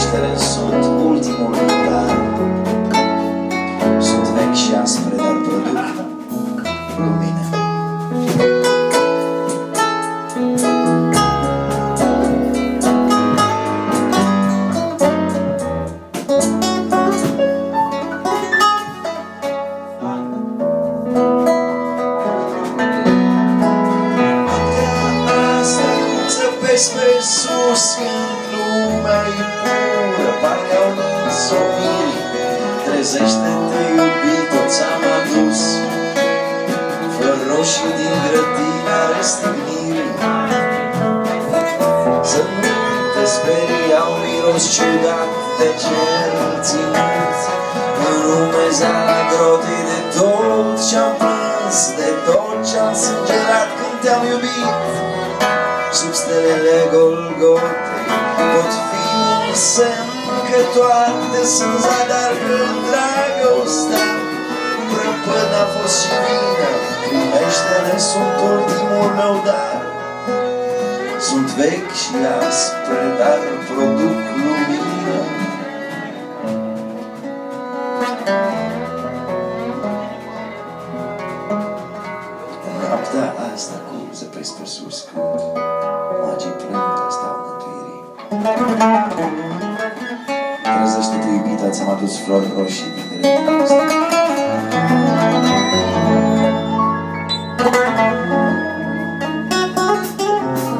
primeștere sunt ultimul dar. Sunt vechi și aspre, dar produc lumină. Asta cum să vezi spre sus Când lumea e Trezește-te iubito, ți-am adus Flori roșii din grădina răstignirii Să nu te sperii, au miros ciudat De cer ținut. În umezeala grotei de tot ce-am plâns De tot ce-am sângerat când te-am iubit. Sub stelele Golgotei Pot fi un semn că toate sunt zadar Că dragostea Prăpăd a fost și vină Primește-ne sunt ultimul meu dar Sunt vechi și aspre, dar produc lumină Noaptea asta cum se pe sus când magii plâng la stau mântuirii. Trezește-te, iubita, ți-am adus flori roșii din grădina asta.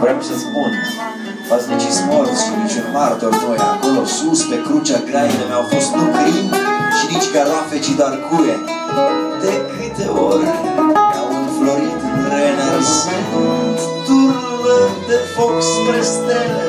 Vreau să spun, paznicii morți și niciun martor noi acolo sus pe crucea graină mi-au fost nu crin și nici garoafe, ci doar cure. De câte ori au înflorit în renărsând, turlări de foc spre stele